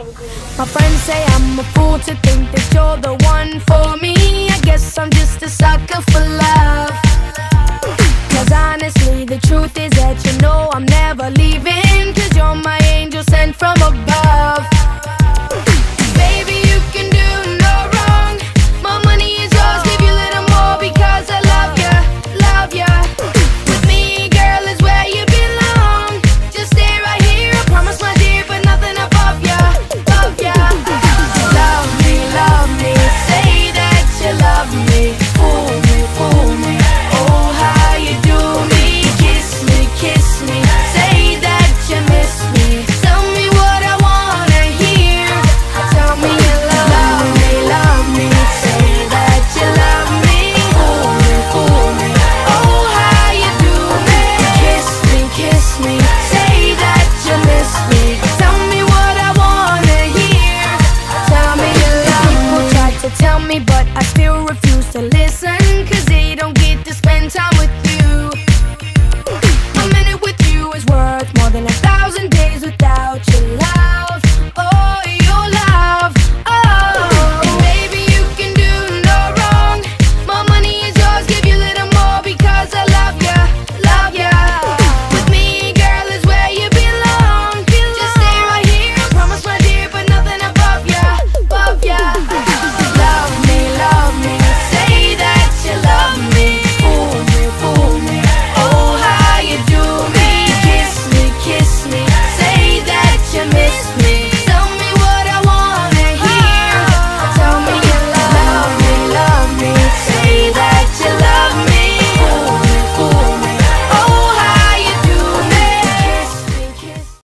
My friends say I'm a fool to think that you're the one for me. I guess I'm just a sucker for love. Cause honestly, the truth is that you know I'm never leaving. tell me, but I still refuse to listen Cause they don't get to spend time with you. A minute with you is worth more than a thousand days without your love.